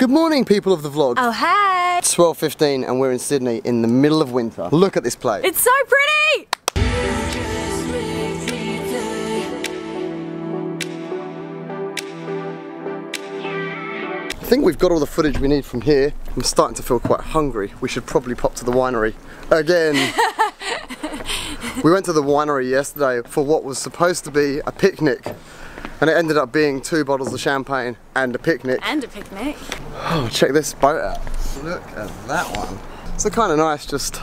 Good morning, people of the vlog. Oh, hey! It's 12.15 and we're in Sydney in the middle of winter. Look at this place. It's so pretty! I think we've got all the footage we need from here. I'm starting to feel quite hungry. We should probably pop to the winery again. we went to the winery yesterday for what was supposed to be a picnic and it ended up being two bottles of champagne and a picnic. And a picnic. Oh, check this boat out. Look at that one. So kind of nice just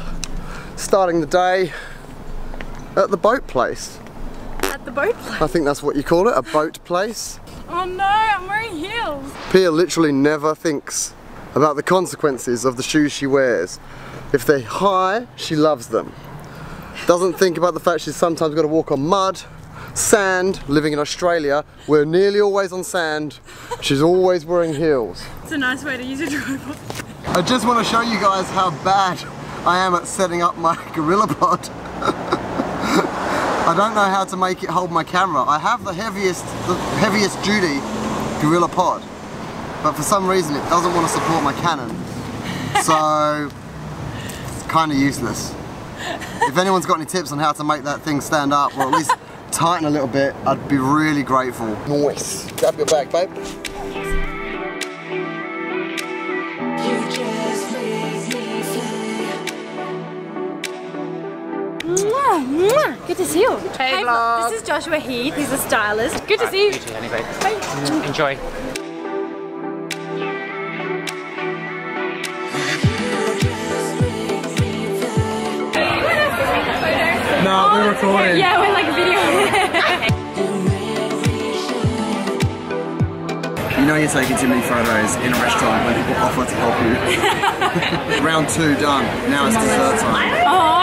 starting the day at the boat place. At the boat place. I think that's what you call it, a boat place. Oh no, I'm wearing heels. Pia literally never thinks about the consequences of the shoes she wears. If they're high, she loves them. Doesn't think about the fact she's sometimes got to walk on mud, sand, living in Australia. We're nearly always on sand. She's always wearing heels. It's a nice way to use a tripod. I just want to show you guys how bad I am at setting up my GorillaPod. I don't know how to make it hold my camera. I have the heaviest, the heaviest duty GorillaPod, but for some reason it doesn't want to support my Canon. So, it's kind of useless. If anyone's got any tips on how to make that thing stand up, or at least tighten a little bit, I'd be really grateful. Nice. Grab your bag, babe. Mwah, mwah. Good to see you. Hey, vlog. This is Joshua Heath. He's a stylist. Good to see you. You too, anyway. Enjoy. No, we're oh, recording. Yeah, we're like a video. You know you're taking too many photos in a restaurant when people offer to help you. Round two done. Now it's dessert time. oh,